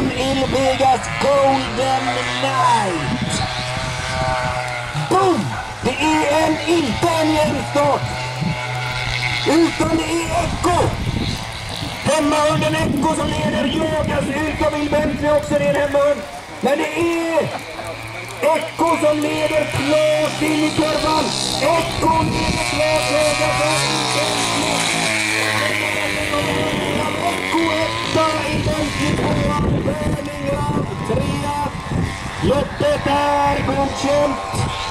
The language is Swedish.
EM Ilvegas Golden Night. Boom! Det är en, inte en jämn start. Utan det är Echo. Hemmahunden Echo som leder, jagas ut av Ilventry också, det är en hemmahund. Men det är Echo som leder klart in i kurvan. Echo leder klart etta, Ilventry tvåa, trea. Loppet är godkänt.